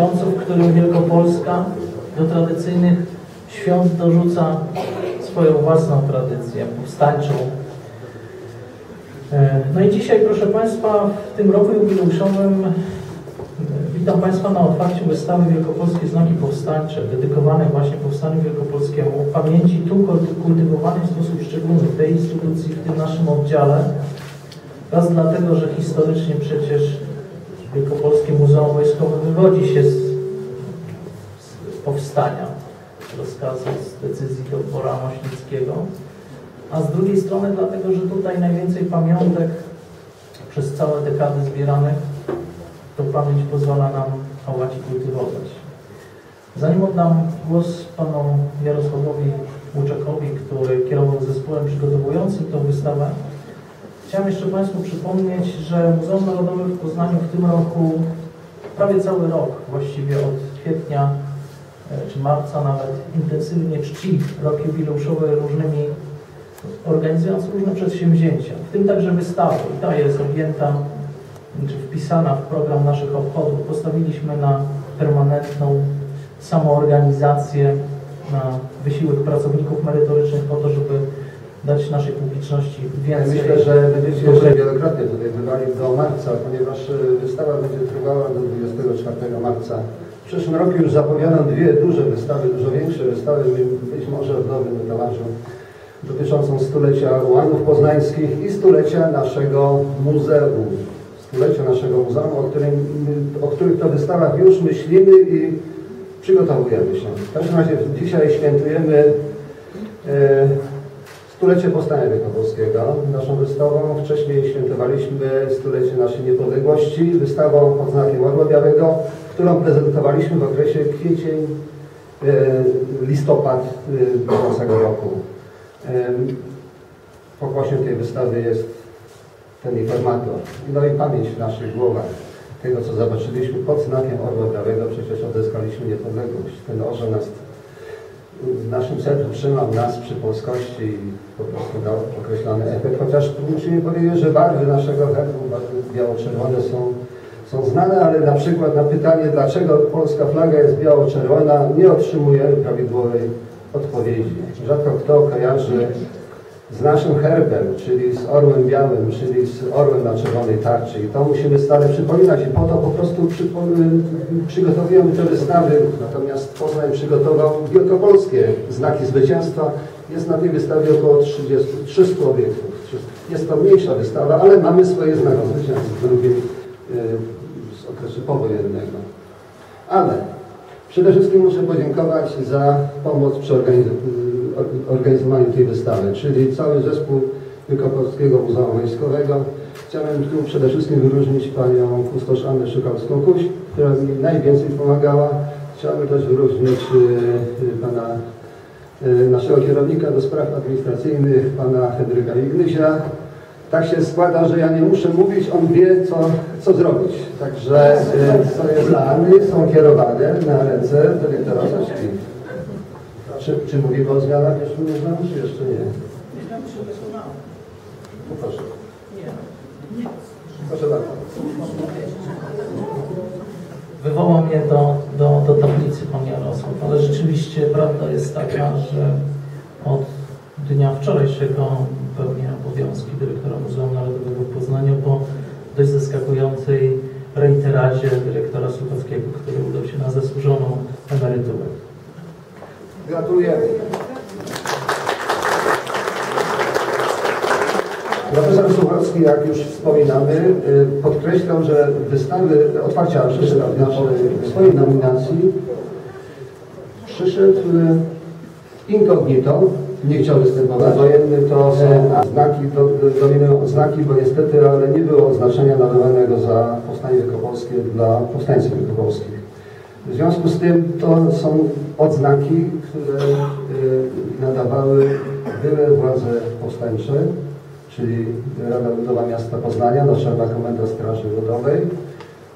miesiącu, w którym Wielkopolska do tradycyjnych świąt dorzuca swoją własną tradycję powstańczą. E, No i dzisiaj, proszę Państwa, w tym roku jubileuszowym e, witam Państwa na otwarciu wystawy Wielkopolskie Znaki Powstańcze, dedykowanej właśnie Powstaniu Wielkopolskiemu, pamięci tu kultywowanej w sposób szczególny w tej instytucji, w tym naszym oddziale, raz dlatego, że historycznie przecież Wielkopolskie Muzeum Wojskowe wywodzi się z, z powstania, rozkazu, z decyzji doktora Mośnickiego, a z drugiej strony dlatego, że tutaj najwięcej pamiątek przez całe dekady zbieranych tą pamięć pozwala nam chować i kultywować. Zanim oddam głos panu Jarosławowi Łuczakowi, który kierował zespołem przygotowującym tą wystawę, Chciałem jeszcze Państwu przypomnieć, że Muzeum Narodowe w Poznaniu w tym roku, prawie cały rok, właściwie od kwietnia e, czy marca nawet, intensywnie czci rok jubileuszowy różnymi, organizując różne przedsięwzięcia, w tym także wystawę. I ta jest objęta, czy wpisana w program naszych obchodów. Postawiliśmy na permanentną samoorganizację, na wysiłek pracowników merytorycznych po to, żeby dać naszej publiczności więcej. Myślę, że będziecie jeszcze wielokrotnie tutaj bywali do marca, ponieważ e, wystawa będzie trwała do 24 marca. W przyszłym roku już zapowiadam dwie duże wystawy, dużo większe wystawy, być może w Nowym Metalarzu, dotyczącą stulecia Łanów Poznańskich i stulecia naszego muzeum. Stulecia naszego muzeum, o, którym, o których to wystawach już myślimy i przygotowujemy się. W każdym razie dzisiaj świętujemy e, stulecie Powstania Wielkopolskiego naszą wystawą. Wcześniej świętowaliśmy stulecie naszej niepodległości wystawą pod znakiem Orła Białego, którą prezentowaliśmy w okresie kwiecień, e, listopad e, bieżącego roku. E, Pokłosiem tej wystawy jest ten informator. No i pamięć w naszych głowach tego, co zobaczyliśmy pod znakiem Orła Białego. Przecież odzyskaliśmy niepodległość. Ten orzeł nas w naszym sercu trzymał nas przy polskości i po prostu dał określony efekt. Chociaż musimy powiedzieć, że barwy naszego herbu, barwy biało-czerwone są, są znane, ale na przykład na pytanie, dlaczego polska flaga jest biało-czerwona, nie otrzymujemy prawidłowej odpowiedzi. Rzadko kto kojarzy z naszym herbem, czyli z orłem białym, czyli z orłem na czerwonej tarczy. I to musimy stale przypominać i po to po prostu przygotowujemy te wystawy. Natomiast Poznań przygotował wielkopolskie znaki zwycięstwa. Jest na tej wystawie około 30, 300 obiektów. Jest to mniejsza wystawa, ale mamy swoje znaki zwycięstwa drugiej z okresu powojennego. Ale przede wszystkim muszę podziękować za pomoc przy organizacji organizowaniu tej wystawy, czyli cały zespół Wielkopolskiego Muzeum Wojskowego. Chciałem tu przede wszystkim wyróżnić panią kustosz Annę Szykalską-Kuś, która mi najwięcej pomagała. Chciałbym też wyróżnić pana naszego kierownika do spraw administracyjnych, pana Henryka Ignysia. Tak się składa, że ja nie muszę mówić, on wie, co, co zrobić. Także swoje plany są kierowane na ręce dyrektora Sośki. Czy, czy mówimy o zmianach jeszcze nie znam, czy jeszcze nie? No proszę. Proszę bardzo. Wywoła mnie do, do, do tablicy pan Jarosław, ale rzeczywiście prawda jest taka, że od dnia wczorajszego pełnię obowiązki dyrektora Muzeum Narodowego w Poznaniu po dość zaskakującej reiteradzie dyrektora Słuchowskiego, który udał się na zasłużoną emeryturę. Gratulujemy. Profesor Suchowski, jak już wspominamy, y, podkreślał, że wystawy otwarcia przyszedł w swojej nominacji przyszedł y, incognito, nie chciał występować. Wojenny to są znaki, to dominują znaki, bo niestety, ale nie było oznaczenia nadawanego za powstanie wielkopolskie dla powstańców wielkopolskich. W związku z tym to są odznaki, które y, nadawały były władze powstańcze, czyli Rada Ludowa Miasta Poznania, Naczelna Komenda Straży Ludowej,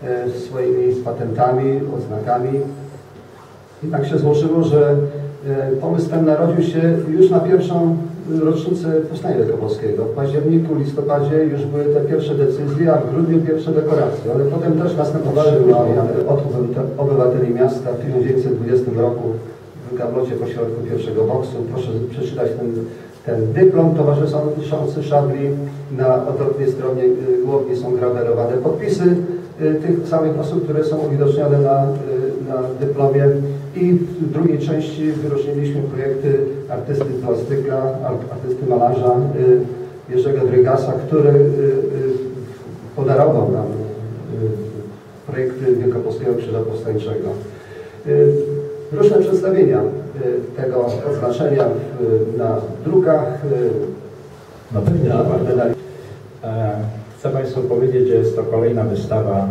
e, swoimi patentami, odznakami. I tak się złożyło, że e, pomysł ten narodził się już na pierwszą rocznicę Powstania Wielkopolskiego. W październiku, listopadzie już były te pierwsze decyzje, a w grudniu pierwsze dekoracje, ale potem też następowały wymawiane od obywateli miasta w 1920 roku w gablocie pośrodku pierwszego boksu. Proszę przeczytać ten, ten dyplom towarzyszący szabli. Na odwrotnej stronie y, głownie są grawerowane podpisy y, tych samych osób, które są uwidocznione na, y, na dyplomie. I w drugiej części wyróżniliśmy projekty artysty plastyka, artysty malarza Jerzego Drygasa, który podarował nam projekty Wielkopolskiego Krzyża Powstańczego. Różne przedstawienia tego oznaczenia na drukach. No pewnie. Chcę Państwu powiedzieć, że jest to kolejna wystawa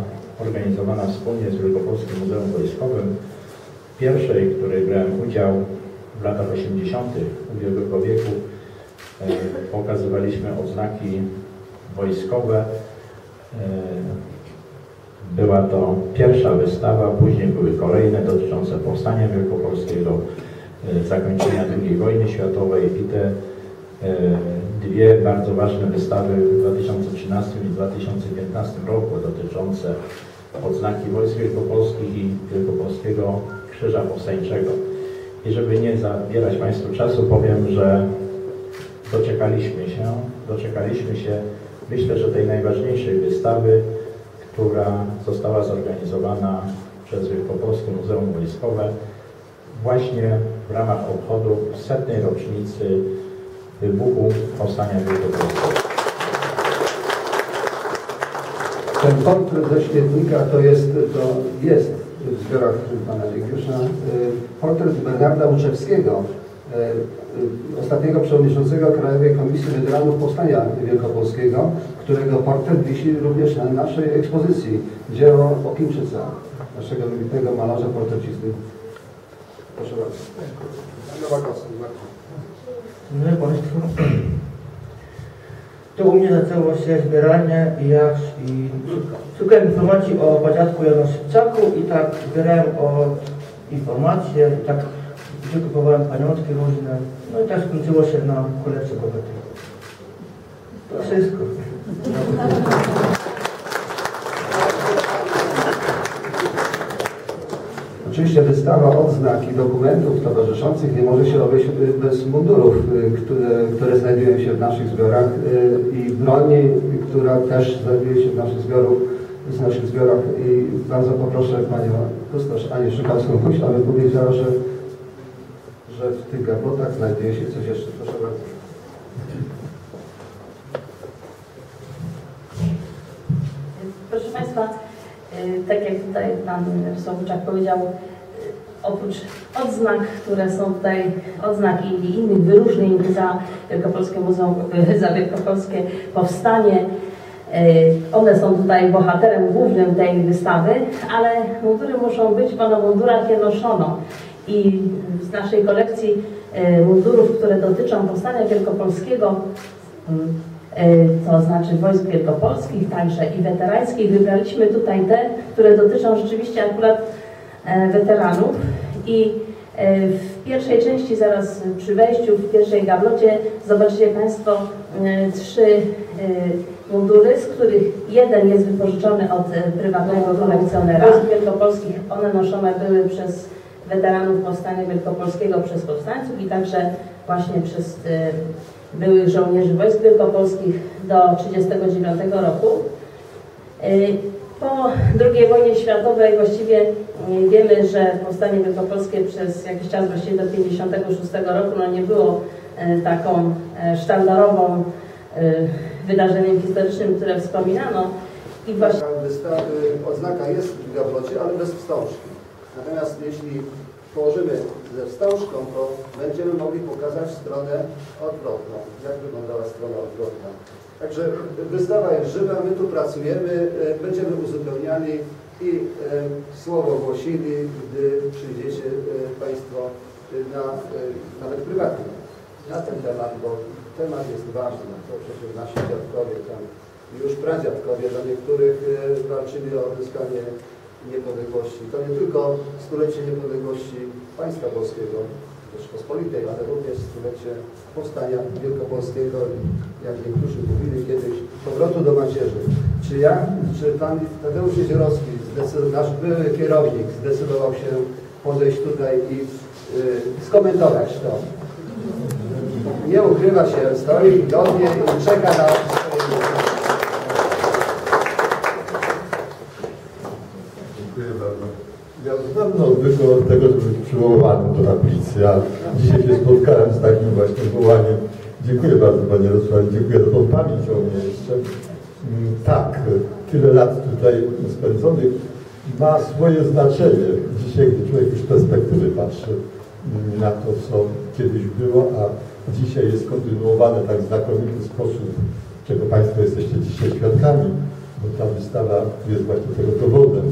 organizowana wspólnie z Wielkopolskim Muzeum Wojskowym. Pierwszej, w której brałem udział w latach 80. ubiegłego wieku, e, pokazywaliśmy odznaki wojskowe. E, była to pierwsza wystawa, później były kolejne dotyczące powstania wielkopolskiego, e, zakończenia II wojny światowej i te dwie bardzo ważne wystawy w 2013 i 2015 roku dotyczące odznaki wojsk wielkopolskich i Wielkopolskiego Krzyża Powstańczego. I żeby nie zabierać Państwu czasu, powiem, że doczekaliśmy się, doczekaliśmy się, myślę, że tej najważniejszej wystawy, która została zorganizowana przez Wielkopolskie Muzeum Wojskowe właśnie w ramach obchodu setnej rocznicy wybuchu Powstania Wielkopolskiego. Ten portret ze śmietnika to jest, to jest zbiorach pana Dziegiusza portret Bernarda Łuczewskiego, e, e, ostatniego przewodniczącego Krajowej Komisji Weteranów Powstania Wielkopolskiego, którego portret wisi również na naszej ekspozycji dzieło Okińczyca, naszego wybitnego malarza portrecisty. Proszę bardzo. Państwo, to u mnie zaczęło się zbieranie i ja i szukałem informacji o dziadku Janoszycaku i tak zbierałem o informacje i tak wykupowałem pamiątki różne. No i tak skończyło się na kolekcji bogatej. To wszystko. Oczywiście wystawa odznak i dokumentów towarzyszących nie może się obejść bez mundurów, y, które, które znajdują się w naszych zbiorach y, i broni, która też znajduje się w naszych zbiorach, naszych zbiorach i bardzo poproszę Panią Kustosz Anię Szykawską-Kuś, aby powiedziała, że, że w tych gablotach znajduje się coś jeszcze. Proszę bardzo. Proszę Państwa, tak jak tutaj Pan Słowczak powiedział, y, oprócz odznak, które są tutaj, odznaki i innych wyróżnień za Wielkopolskie Muzeum, y, za Wielkopolskie Powstanie, one są tutaj bohaterem głównym tej wystawy, ale mundury muszą być, bo na mundurach je noszono. I z naszej kolekcji mundurów, które dotyczą Powstania Wielkopolskiego, mm, to znaczy wojsk wielkopolskich, także i weterańskich. Wybraliśmy tutaj te, które dotyczą rzeczywiście akurat e, weteranów i e, w pierwszej części, zaraz przy wejściu, w pierwszej gablocie zobaczycie Państwo trzy mundury, z których jeden jest wypożyczony od prywatnego kolekcjonera. Wojsk wielkopolskich, one noszone były przez weteranów Powstania Wielkopolskiego, przez powstańców i także właśnie przez byłych żołnierzy wojsk wielkopolskich do 1939 roku. Y, po II wojnie światowej właściwie y, wiemy, że powstanie wielkopolskie przez jakiś czas, właściwie do 1956 roku, no nie było y, taką sztandarową wydarzeniem historycznym, które wspominano. I właśnie wystawy, odznaka jest w gablocie, ale bez wstążki. Natomiast jeśli położymy ze wstążką, to będziemy mogli pokazać stronę odwrotną. Jak wyglądała strona odwrotna. Także wystawa jest żywa, my tu pracujemy, e, będziemy uzupełniali i e, słowo głosili, gdy przyjdziecie e, Państwo na, nawet prywatnie na ten temat, bo temat jest ważny. To przecież nasi dziadkowie tam już pradziadkowie dla niektórych walczyli o odzyskanie niepodległości. To nie tylko stulecie niepodległości państwa polskiego, Rzeczpospolitej, ale również stulecie powstania wielkopolskiego, jak niektórzy mówili kiedyś, powrotu do macierzy. Czy ja, czy pan Tadeusz Jeziorowski, nasz były kierownik, zdecydował się podejść tutaj i y, skomentować to? Nie ukrywa się, stoi godnie i czeka na swoje Dziękuję bardzo. Ja już dawno odbyłem od tego, żeby być przywoływany do tablicy, a dzisiaj się spotkałem z takim właśnie wołaniem. Dziękuję bardzo Panie Jarosławie, dziękuję za tą pamięć o mnie jeszcze. Mm, Tak, tyle lat tutaj spędzonych ma swoje znaczenie. Dzisiaj, gdy człowiek już z perspektywy patrzy mm, na to, co kiedyś było, a dzisiaj jest kontynuowane w tak znakomity sposób, czego Państwo jesteście dzisiaj świadkami, bo ta wystawa jest właśnie tego dowodem,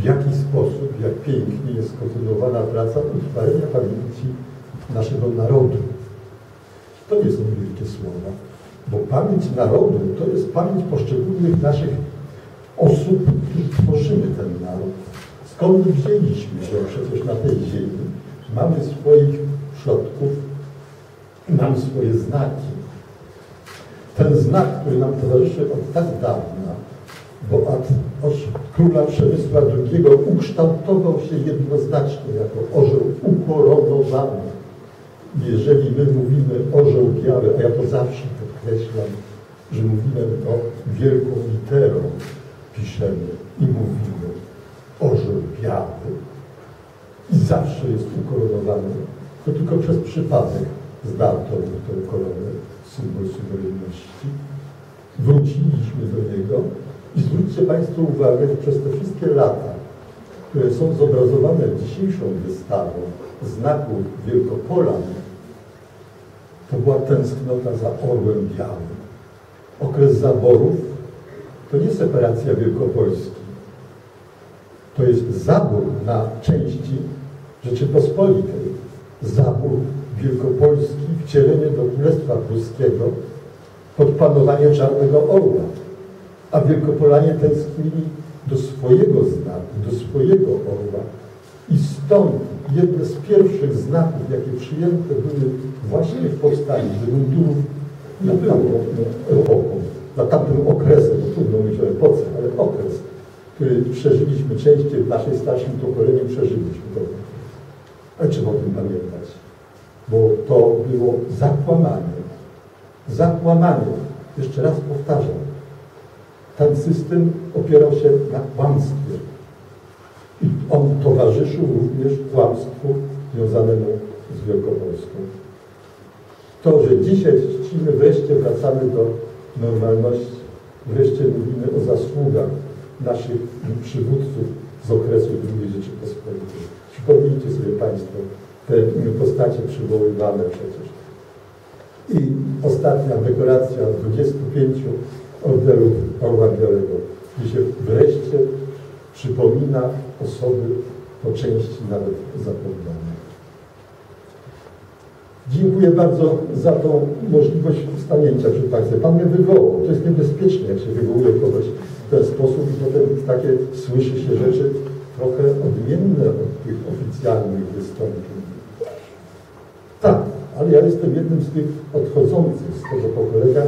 w jaki sposób, jak pięknie jest kontynuowana praca utrwalenia pamięci naszego narodu. To nie są wielkie słowa, bo pamięć narodu to jest pamięć poszczególnych naszych osób, których tworzymy ten naród. Skąd wzięliśmy się przecież na tej ziemi? Mamy swoich przodków, mamy swoje znaki. Ten znak, który nam towarzyszy od tak dawna, od, od króla Przemysła II ukształtował się jednoznacznie jako orzeł ukoronowany. Jeżeli my mówimy orzeł biały, a ja to zawsze podkreślam, że mówimy to wielką literą, piszemy i mówimy orzeł biały i zawsze jest ukoronowany, to tylko przez przypadek zdarto mu tę koronę, symbol suwerenności. Wróciliśmy do niego i zwróćcie Państwo uwagę, że przez te wszystkie lata, które są zobrazowane dzisiejszą wystawą znaku Wielkopolan, to była tęsknota za orłem białym. Okres zaborów to nie separacja Wielkopolski. To jest zabór na części Rzeczypospolitej. Zabór Wielkopolski, wcielenie do Królestwa Pruskiego pod panowanie Czarnego Orła. A Wielkopolanie tęsknili do swojego znaku, do swojego orła. I stąd jedne z pierwszych znaków, jakie przyjęte były właśnie w powstaniu, gdy mundurów nie było epoką, na tamtym okresem, trudno mówić o epoce, ale okres, który przeżyliśmy częściej w naszej starszym pokoleniu, przeżyliśmy to. Ale trzeba o tym pamiętać, bo to było zakłamanie. Zakłamanie. Jeszcze raz powtarzam. Ten system opierał się na kłamstwie. I on towarzyszył również kłamstwu związanemu z Wielkopolską. To, że dzisiaj czcimy, wreszcie wracamy do normalności, wreszcie mówimy o zasługach naszych przywódców z okresu II Rzeczypospolitej. Przypomnijcie sobie Państwo te postacie przywoływane przecież. I ostatnia dekoracja 25 orderów Orła Białego, gdzie się wreszcie przypomina osoby po części nawet zapomniane. Dziękuję bardzo za tą możliwość wstanięcia przed Państwem. Pan mnie wywołał. To jest niebezpieczne, jak się wywołuje kogoś w ten sposób i potem takie słyszy się rzeczy trochę odmienne od tych oficjalnych wystąpień. Tak, ale ja jestem jednym z tych odchodzących z tego pokolenia,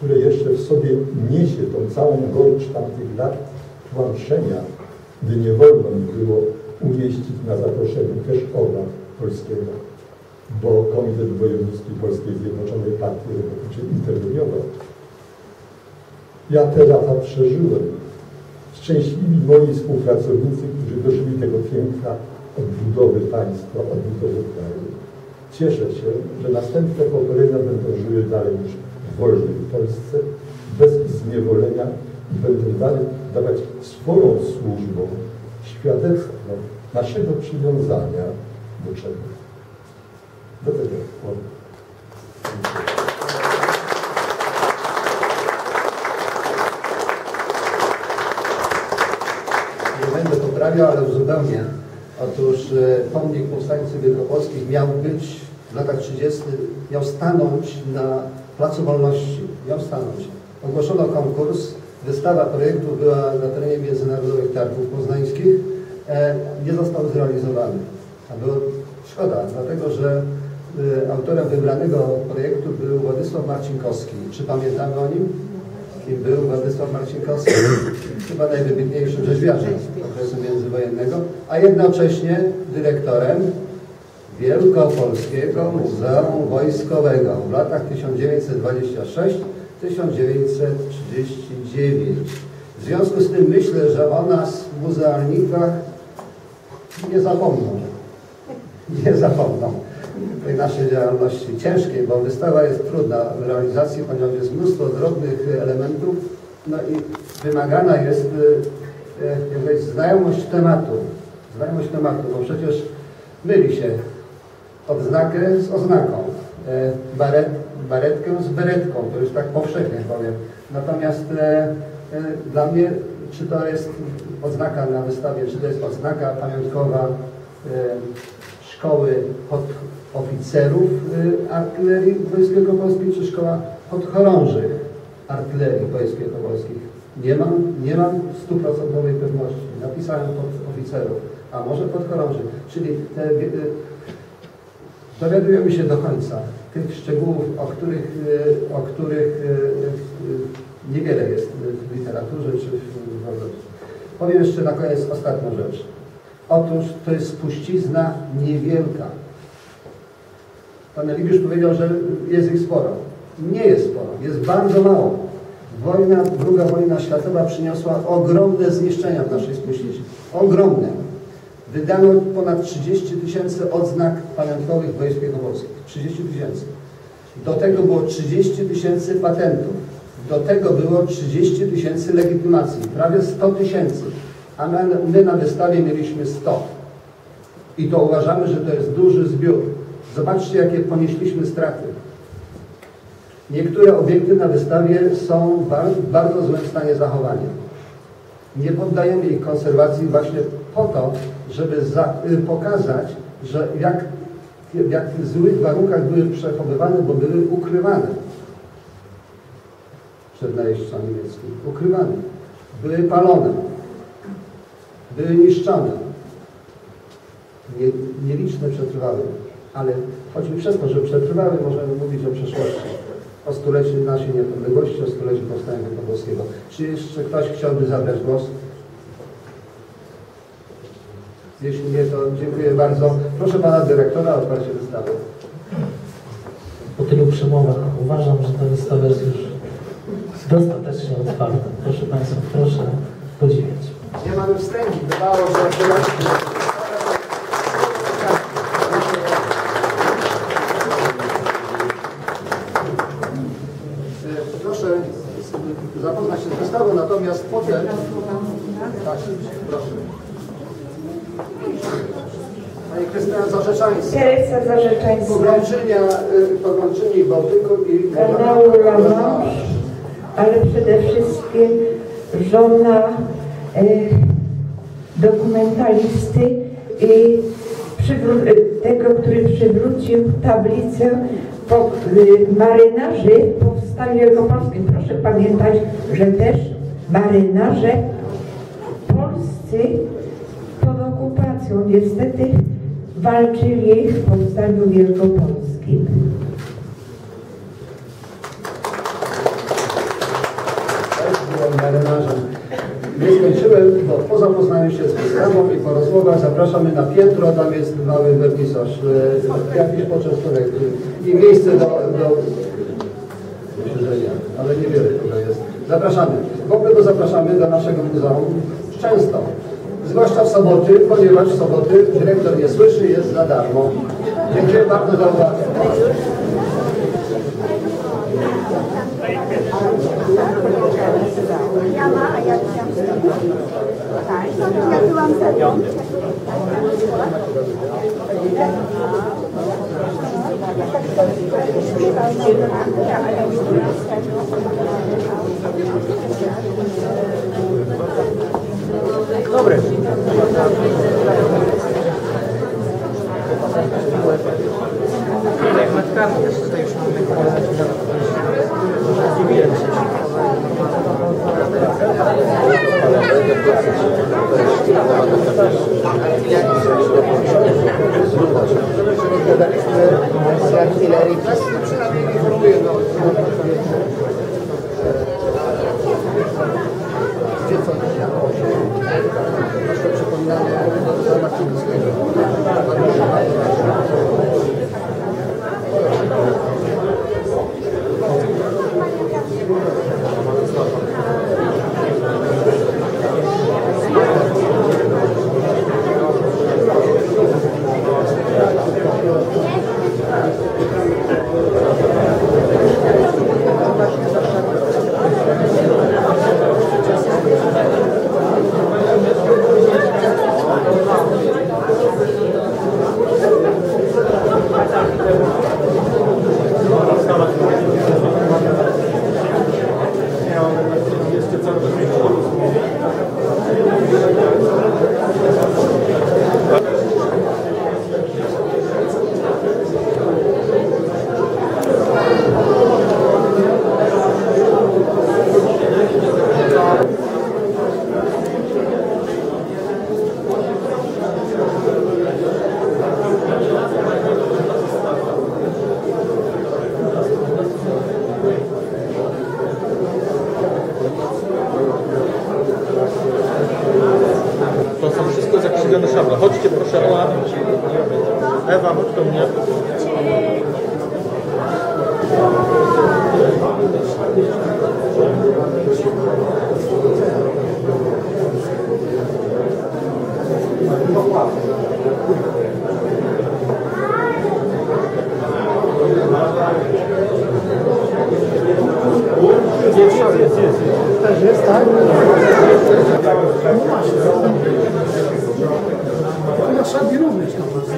które jeszcze w sobie niesie tą całą gorycz tamtych lat tłamszenia, gdy nie wolno mi było umieścić na zaproszeniu też Orła Polskiego, bo Komitet Wojewódzki Polskiej Zjednoczonej Partii Robotniczej interweniował. Ja te lata przeżyłem. Szczęśliwi moi współpracownicy, którzy dożyli tego piękna odbudowy państwa, odbudowy kraju. Cieszę się, że następne pokolenia będą żyły dalej już w wolnej Polsce, bez zniewolenia i będę dalej dawać swoją służbą świadectwo naszego przywiązania do czego? Do tego. Dziękuję. Poprawiał, ale uzupełnię. Otóż e, pomnik powstańców wielkopolskich miał być w latach 30. miał stanąć na Placu Wolności. Miał stanąć. Ogłoszono konkurs. Wystawa projektu była na terenie Międzynarodowych Targów Poznańskich. E, nie został zrealizowany. A było szkoda, dlatego że e, autorem wybranego projektu był Władysław Marcinkowski. Czy pamiętamy o nim? Kim był Władysław Marcinkowski? Chyba najwybitniejszym rzeźbiarzem okresu międzywojennego, a jednocześnie dyrektorem Wielkopolskiego Muzeum Wojskowego w latach 1926-1939. W związku z tym myślę, że o nas, muzealnikach, nie zapomną. Nie zapomną tej naszej działalności ciężkiej, bo wystawa jest trudna w realizacji, ponieważ jest mnóstwo drobnych elementów, no i wymagana jest e, jak powiedzieć, znajomość tematu. Znajomość tematu, bo przecież myli się odznakę z oznaką, e, baret, baretkę z beretką, to już tak powszechnie powiem. Natomiast e, e, dla mnie, czy to jest odznaka na wystawie, czy to jest odznaka pamiątkowa szkoły podoficerów e, artylerii Wojsk Wielkopolskich, czy szkoła podchorążych artylerii Wojsk Wielkopolskich. Nie mam, nie mam stuprocentowej pewności. Napisałem podoficerów, a może podchorąży. Czyli te, dowiadujemy się do końca tych szczegółów, o których, e, o których e, e, niewiele jest w literaturze czy w w- Powiem jeszcze na koniec ostatnią rzecz. Otóż to jest spuścizna niewielka. Pan Eligiusz powiedział, że jest ich sporo. Nie jest sporo, jest bardzo mało. Wojna, druga wojna światowa przyniosła ogromne zniszczenia w naszej spuściźnie. Ogromne. Wydano ponad 30 tysięcy odznak pamiątkowych wojsk wielkopolskich. 30 tysięcy. Do tego było 30 tysięcy patentów. Do tego było 30 tysięcy legitymacji. Prawie 100 tysięcy. A my, na wystawie mieliśmy 100. I to uważamy, że to jest duży zbiór. Zobaczcie, jakie ponieśliśmy straty. Niektóre obiekty na wystawie są w bardzo złym stanie zachowania. Nie poddajemy ich konserwacji właśnie po to, żeby za, y, pokazać, że jak, w jak złych warunkach były przechowywane, bo były ukrywane przed najeźdźcą niemieckim. Ukrywane. Były palone. Były niszczone. Nie, nieliczne przetrwały. Ale choćby przez to, że przetrwały, możemy mówić o przeszłości. O stuleciu naszej niepodległości, o stuleciu powstania wielkopolskiego. Czy jeszcze ktoś chciałby zabrać głos? Jeśli nie, to dziękuję bardzo. Proszę Pana Dyrektora o otwarcie wystawy. Po tylu przemowach uważam, że ta wystawa jest już dostatecznie otwarta. Proszę Państwa, proszę podziwiać. Nie mamy wstęgi. Bywało, że E, Proszę zapoznać się z wystawą, natomiast potem... Tak, proszę. Pani Krystyna Zarzeczańska. Teresa Zarzeczańska, Pogrączynia, y, pogrączyni Bałtyku i... kanału La Manche, ale przede wszystkim żona e, dokumentalisty i e, tego, który przywrócił tablicę po, e, marynarzy Powstaniu Wielkopolskim. Proszę pamiętać, że też marynarze polscy pod okupacją niestety walczyli w Powstaniu Wielkopolskim. Marynarzem. Nie skończyłem, bo po zapoznaniu się z wystawą i po rozmowach zapraszamy na piętro, tam jest mały wernisaż, e, jakiś poczęstunek i miejsce do, do siedzenia, ale niewiele tutaj jest. Zapraszamy. W ogóle to zapraszamy do naszego muzeum często zwłaszcza w soboty, ponieważ w soboty dyrektor nie słyszy, jest za darmo. Dziękuję bardzo za uwagę. Ja byłam za Πραγματικά μου celular, levar muito caminhão.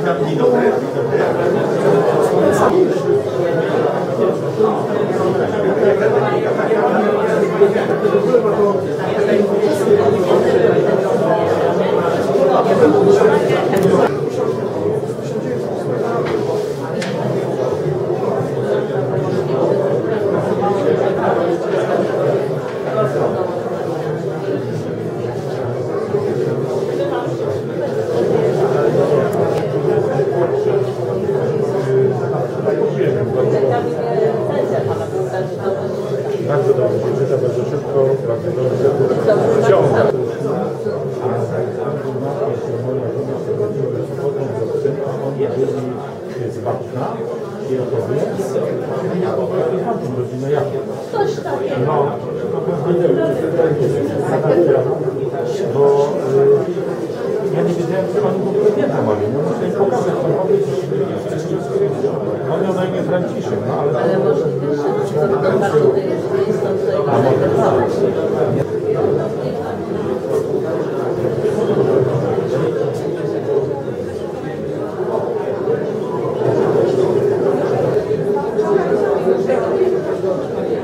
2度ぐらい Obrigado.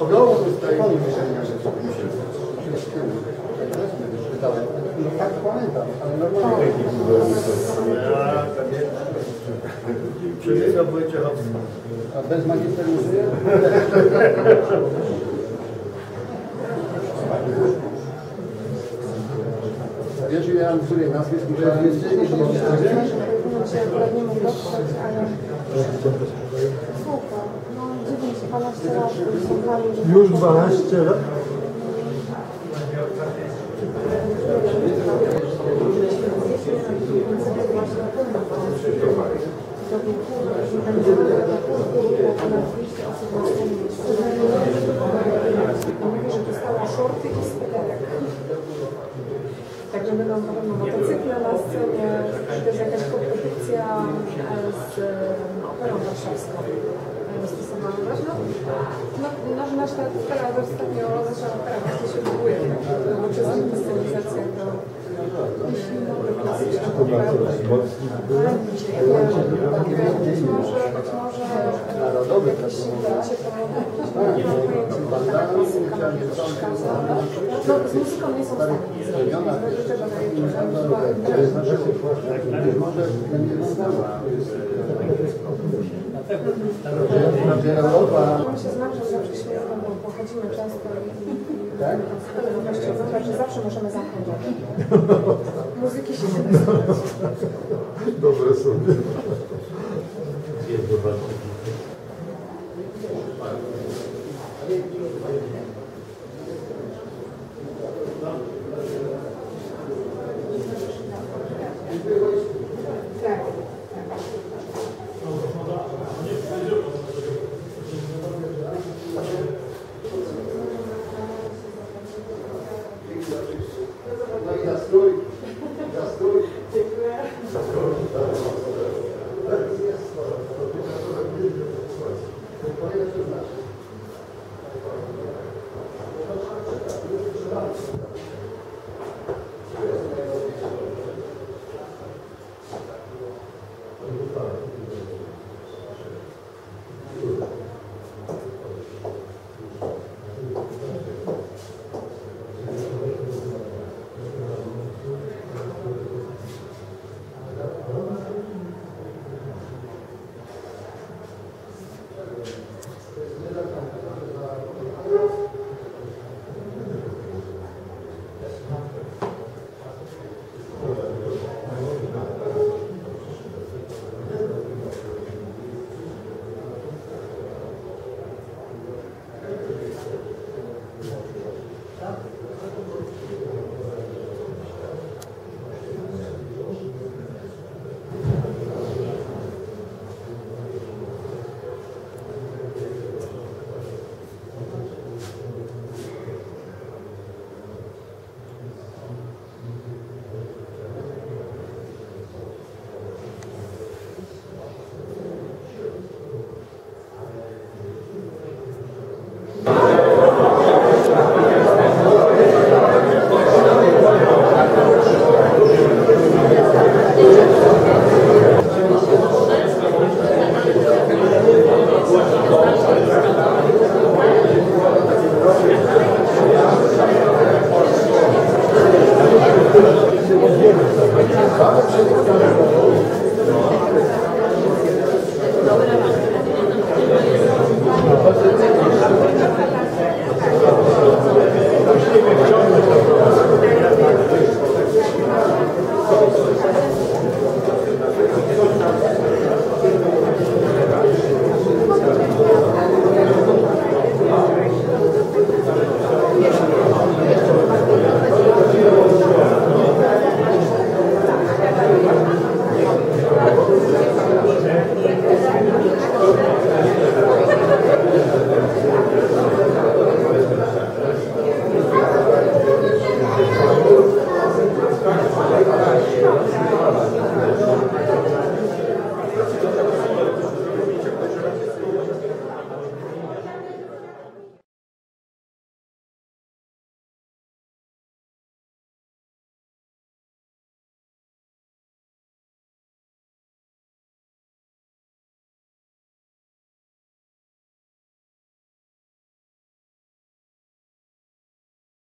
Ogołu tutaj. Pytałem. No tak pamiętam, ale normalnie. Przebiega Wojciechowski. A bez magisteru żyje? Wiesz, ile ja mam której nazwisk musiałem Już 12 lat? Shorty i sweterek. Także będą na pewno motocykle na scenie, też jakaś e, z e, Operą Warszawską. No, no, no, nasz ta opera ostatnio, nasza opera właśnie się buduje, e, przez inscenizację do może, może Narodowy. No, z muzyką nie są w stanie nic czego Europa. Się znam, że zawsze śmieszno, bo pochodzimy często i Tak? właściwie zobacz, że zawsze możemy zachodzić. Muzyki się nie da. Dobre sobie.